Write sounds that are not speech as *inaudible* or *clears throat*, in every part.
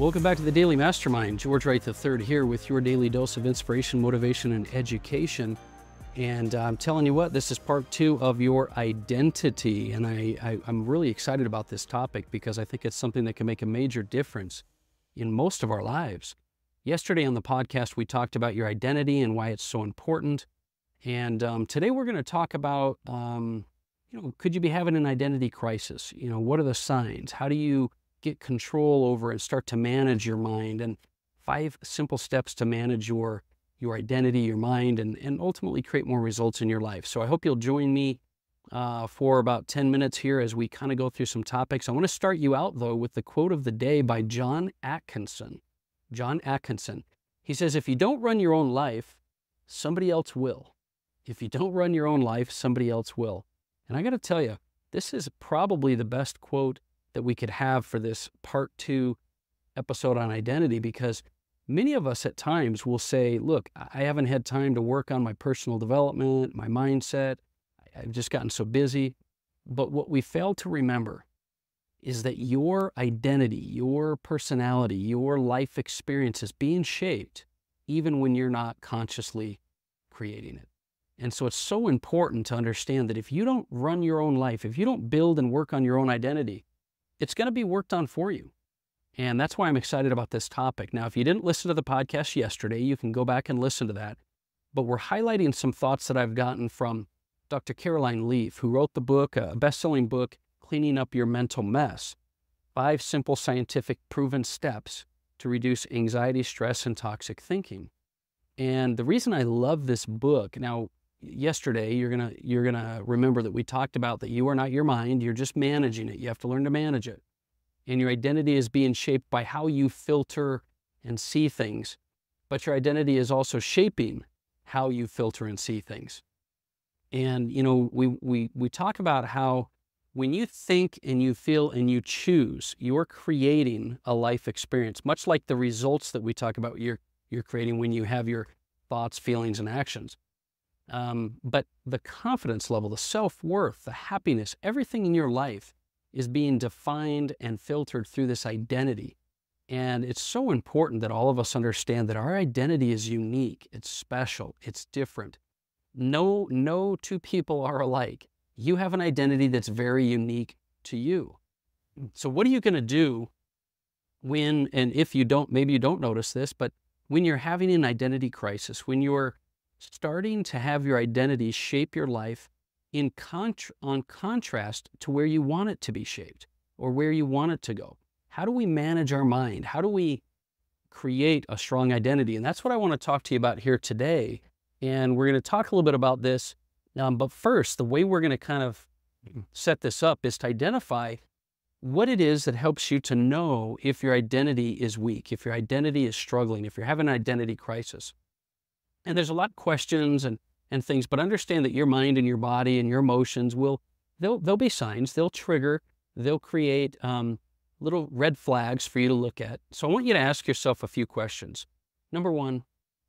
Welcome back to the Daily Mastermind. George Wright III here with your daily dose of inspiration, motivation, and education. And I'm telling you what, this is part two of your identity. And I, I, am really excited about this topic because I think it's something that can make a major difference in most of our lives. Yesterday on the podcast, we talked about your identity and why it's so important. And um, today we're going to talk about, um, you know, could you be having an identity crisis? You know, what are the signs? How do you get control over and start to manage your mind? And five simple steps to manage your your identity, your mind, and, and ultimately create more results in your life. So I hope you'll join me uh, for about 10 minutes here as we kind of go through some topics. I want to start you out, though, with the quote of the day by John Atkinson. John Atkinson. He says, If you don't run your own life, somebody else will. If you don't run your own life, somebody else will. And I got to tell you, this is probably the best quote that we could have for this part two episode on identity because Many of us at times will say, Look, I haven't had time to work on my personal development, my mindset. I've just gotten so busy. But what we fail to remember is that your identity, your personality, your life experience is being shaped even when you're not consciously creating it. And so it's so important to understand that if you don't run your own life, if you don't build and work on your own identity, it's going to be worked on for you. And that's why I'm excited about this topic. Now, if you didn't listen to the podcast yesterday, you can go back and listen to that. But we're highlighting some thoughts that I've gotten from Dr. Caroline Leaf, who wrote the book, a best selling book, Cleaning Up Your Mental Mess Five Simple Scientific Proven Steps to Reduce Anxiety, Stress, and Toxic Thinking. And the reason I love this book, now, yesterday you're gonna you're gonna remember that we talked about that you are not your mind you're just managing it you have to learn to manage it and your identity is being shaped by how you filter and see things. But your identity is also shaping how you filter and see things. And, you know, we, we, we talk about how when you think and you feel and you choose, you're creating a life experience, much like the results that we talk about you're, you're creating when you have your thoughts, feelings, and actions. Um, but the confidence level, the self worth, the happiness, everything in your life is being defined and filtered through this identity. And it's so important that all of us understand that our identity is unique, it's special, it's different. No, no two people are alike. You have an identity that's very unique to you. So, what are you going to do when, and if you don't, maybe you don't notice this, but when you're having an identity crisis, when you're starting to have your identity shape your life in contra- on contrast to where you want it to be shaped or where you want it to go. How do we manage our mind? How do we create a strong identity? And that's what I want to talk to you about here today. And we're going to talk a little bit about this. Um, but first, the way we're going to kind of *clears throat* set this up is to identify what it is that helps you to know if your identity is weak, if your identity is struggling, if you're having an identity crisis. And there's a lot of questions and and things, but understand that your mind and your body and your emotions will, they'll, they'll be signs, they'll trigger, they'll create um, little red flags for you to look at. So I want you to ask yourself a few questions. Number one,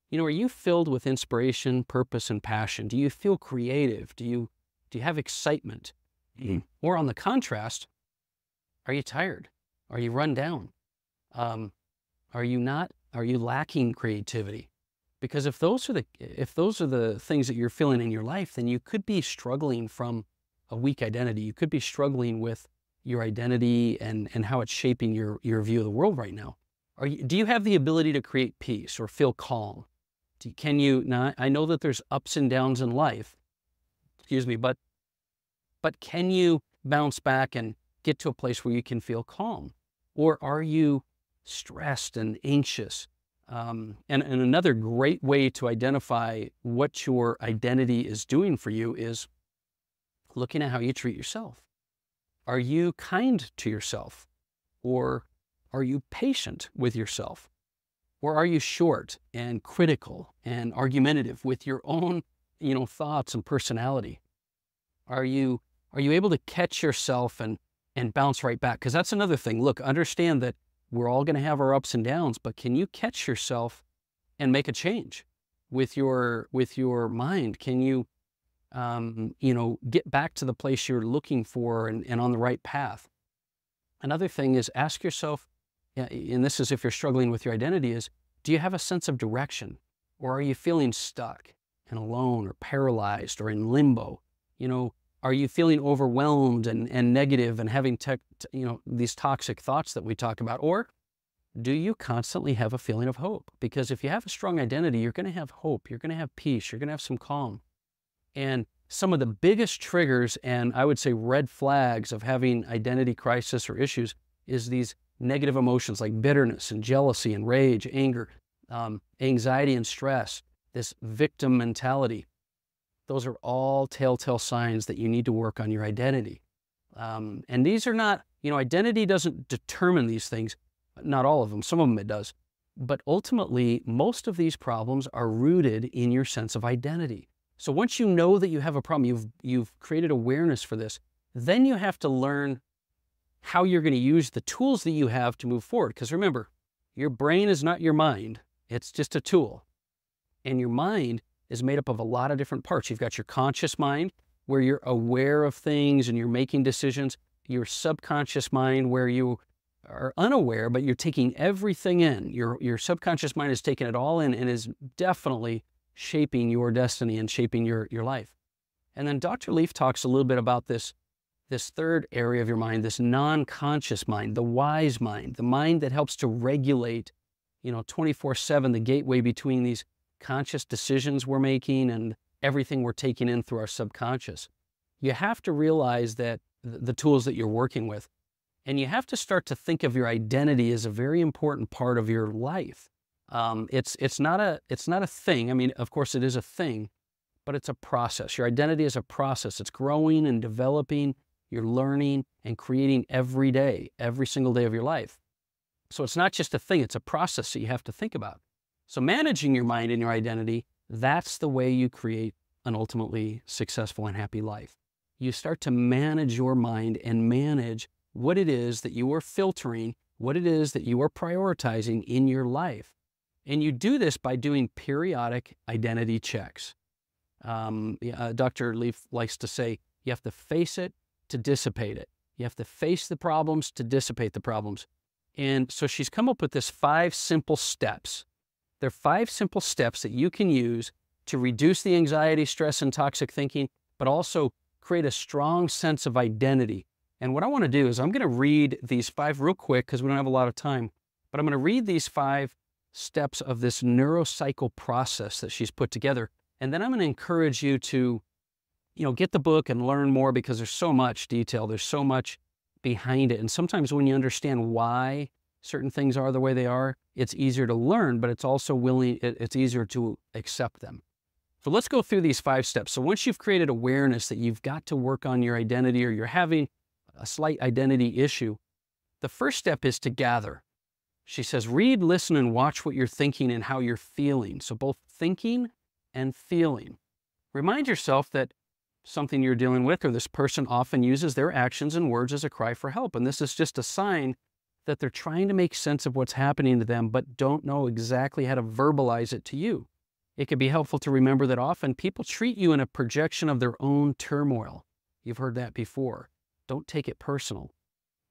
you know, are you filled with inspiration, purpose, and passion? Do you feel creative? Do you, do you have excitement? Mm-hmm. Or on the contrast, are you tired? Are you run down? Um, are you not, are you lacking creativity? Because if those are the if those are the things that you're feeling in your life, then you could be struggling from a weak identity. You could be struggling with your identity and and how it's shaping your your view of the world right now. Are you, do you have the ability to create peace or feel calm? Do, can you now? I know that there's ups and downs in life. Excuse me, but but can you bounce back and get to a place where you can feel calm, or are you stressed and anxious? Um, and, and another great way to identify what your identity is doing for you is looking at how you treat yourself. Are you kind to yourself? Or are you patient with yourself? Or are you short and critical and argumentative with your own, you know, thoughts and personality? Are you are you able to catch yourself and and bounce right back? Because that's another thing. Look, understand that we're all going to have our ups and downs, but can you catch yourself and make a change with your with your mind? Can you um, you know get back to the place you're looking for and, and on the right path? Another thing is ask yourself, and this is if you're struggling with your identity, is do you have a sense of direction? Or are you feeling stuck and alone or paralyzed or in limbo? You know, are you feeling overwhelmed and, and negative and having you know these toxic thoughts that we talk about? Or do you constantly have a feeling of hope? Because if you have a strong identity, you're going to have hope, you're going to have peace, you're going to have some calm. And some of the biggest triggers and I would say red flags of having identity crisis or issues is these negative emotions like bitterness and jealousy and rage, anger, um, anxiety and stress, this victim mentality. Those are all telltale signs that you need to work on your identity. Um, and these are not, you know, identity doesn't determine these things, not all of them, some of them it does. But ultimately, most of these problems are rooted in your sense of identity. So once you know that you have a problem, you've, you've created awareness for this, then you have to learn how you're going to use the tools that you have to move forward. Because remember, your brain is not your mind, it's just a tool. And your mind is made up of a lot of different parts. You've got your conscious mind, where you're aware of things and you're making decisions, your subconscious mind, where you are unaware, but you're taking everything in. Your, your subconscious mind is taking it all in and is definitely shaping your destiny and shaping your, your life. And then Dr. Leaf talks a little bit about this, this third area of your mind, this non-conscious mind, the wise mind, the mind that helps to regulate, you know, 24-7, the gateway between these conscious decisions we're making and everything we're taking in through our subconscious. You have to realize that the tools that you're working with, and you have to start to think of your identity as a very important part of your life. Um, it's, it's, not a, it's not a thing. I mean, of course, it is a thing, but it's a process. Your identity is a process. It's growing and developing. You're learning and creating every day, every single day of your life. So it's not just a thing, it's a process that you have to think about. So managing your mind and your identity, that's the way you create an ultimately successful and happy life. You start to manage your mind and manage what it is that you are filtering, what it is that you are prioritizing in your life. And you do this by doing periodic identity checks. Um, uh, Dr. Leaf likes to say, you have to face it to dissipate it. You have to face the problems to dissipate the problems. And so she's come up with this five simple steps. They're five simple steps that you can use to reduce the anxiety, stress, and toxic thinking, but also create a strong sense of identity. And what I want to do is I'm going to read these five real quick because we don't have a lot of time, but I'm going to read these five steps of this neurocycle process that she's put together. And then I'm going to encourage you to, you know, get the book and learn more because there's so much detail. There's so much behind it. And sometimes when you understand why certain things are the way they are, it's easier to learn, but it's also willing, it's easier to accept them. So let's go through these five steps. So once you've created awareness that you've got to work on your identity or you're having a slight identity issue, the first step is to gather. She says, read, listen, and watch what you're thinking and how you're feeling. So both thinking and feeling. Remind yourself that something you're dealing with or this person often uses their actions and words as a cry for help. And this is just a sign that they're trying to make sense of what's happening to them, but don't know exactly how to verbalize it to you. It can be helpful to remember that often people treat you in a projection of their own turmoil. You've heard that before. Don't take it personal.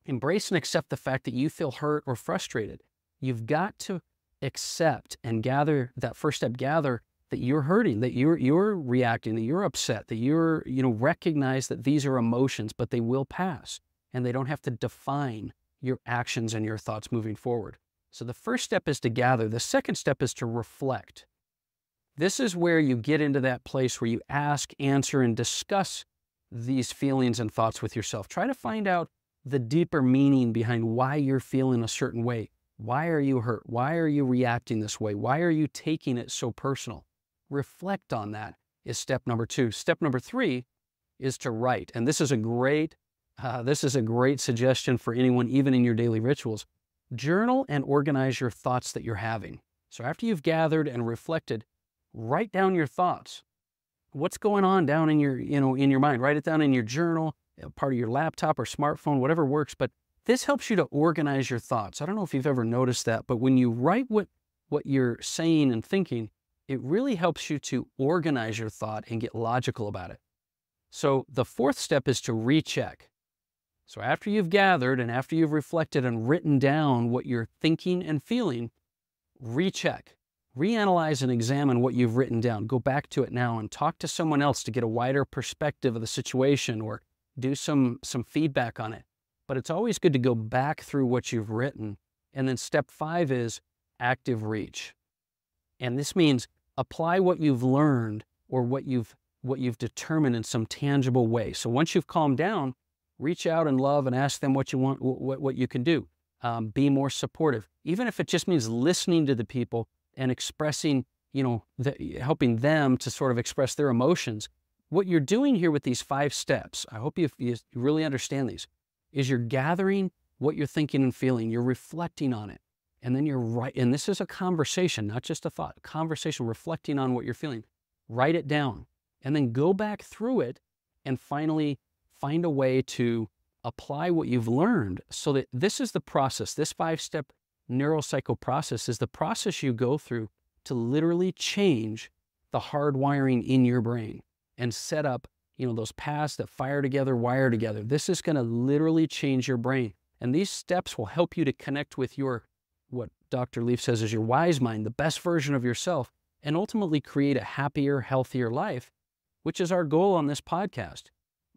Embrace and accept the fact that you feel hurt or frustrated. You've got to accept and gather that first step, gather that you're hurting, that you're you're reacting, that you're upset, that you're, you know, recognize that these are emotions, but they will pass and they don't have to define your actions and your thoughts moving forward. So the first step is to gather. The second step is to reflect. This is where you get into that place where you ask, answer, and discuss these feelings and thoughts with yourself. Try to find out the deeper meaning behind why you're feeling a certain way. Why are you hurt? Why are you reacting this way? Why are you taking it so personal? Reflect on that is step number two. Step number three is to write. And this is a great, uh, this is a great suggestion for anyone, even in your daily rituals. Journal and organize your thoughts that you're having. So after you've gathered and reflected, write down your thoughts. What's going on down in your, you know, in your mind? Write it down in your journal part of your laptop or smartphone, whatever works. But this helps you to organize your thoughts. I don't know if you've ever noticed that, but when you write what, what you're saying and thinking, it really helps you to organize your thought and get logical about it. So the fourth step is to recheck. So after you've gathered and after you've reflected and written down what you're thinking and feeling, recheck, reanalyze and examine what you've written down. Go back to it now and talk to someone else to get a wider perspective of the situation or do some, some feedback on it. But it's always good to go back through what you've written. And then step five is active reach. And this means apply what you've learned or what you've what you've determined in some tangible way. So once you've calmed down, reach out and love and ask them what you want, what, what you can do. Um, be more supportive, even if it just means listening to the people and expressing, you know, the, helping them to sort of express their emotions. What you're doing here with these five steps, I hope you, you really understand these, is you're gathering what you're thinking and feeling, you're reflecting on it, and then you're right. And this is a conversation, not just a thought, a conversation reflecting on what you're feeling. Write it down, and then go back through it, and finally find a way to apply what you've learned so that this is the process. This five step neurocycle process is the process you go through to literally change the hardwiring in your brain and set up, you know, those paths that fire together, wire together. This is going to literally change your brain. And these steps will help you to connect with your, what Dr. Leaf says is your wise mind, the best version of yourself, and ultimately create a happier, healthier life, which is our goal on this podcast.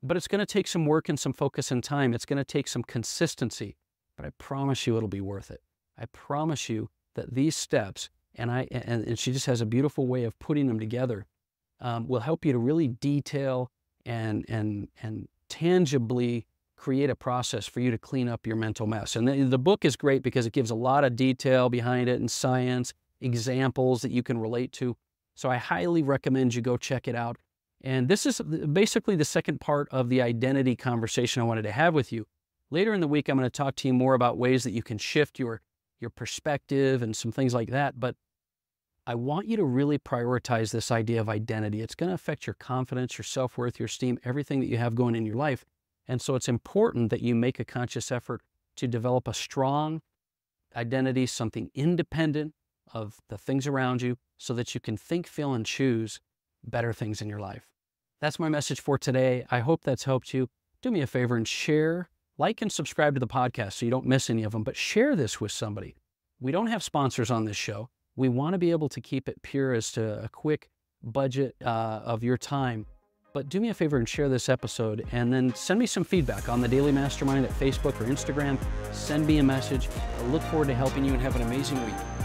But it's going to take some work and some focus and time. It's going to take some consistency. But I promise you it'll be worth it. I promise you that these steps, and I and, and she just has a beautiful way of putting them together, um, will help you to really detail and and and tangibly create a process for you to clean up your mental mess. And the, the book is great because it gives a lot of detail behind it and science, examples that you can relate to. So I highly recommend you go check it out. And this is basically the second part of the identity conversation I wanted to have with you. Later in the week, I'm going to talk to you more about ways that you can shift your, your perspective and some things like that. But I want you to really prioritize this idea of identity. It's going to affect your confidence, your self worth, your esteem, everything that you have going in your life. And so it's important that you make a conscious effort to develop a strong identity, something independent of the things around you, so that you can think, feel, and choose better things in your life. That's my message for today. I hope that's helped you. Do me a favor and share, like, and subscribe to the podcast so you don't miss any of them, but share this with somebody. We don't have sponsors on this show. We want to be able to keep it pure as to a quick budget uh, of your time. But do me a favor and share this episode and then send me some feedback on the Daily Mastermind at Facebook or Instagram. Send me a message. I look forward to helping you and have an amazing week.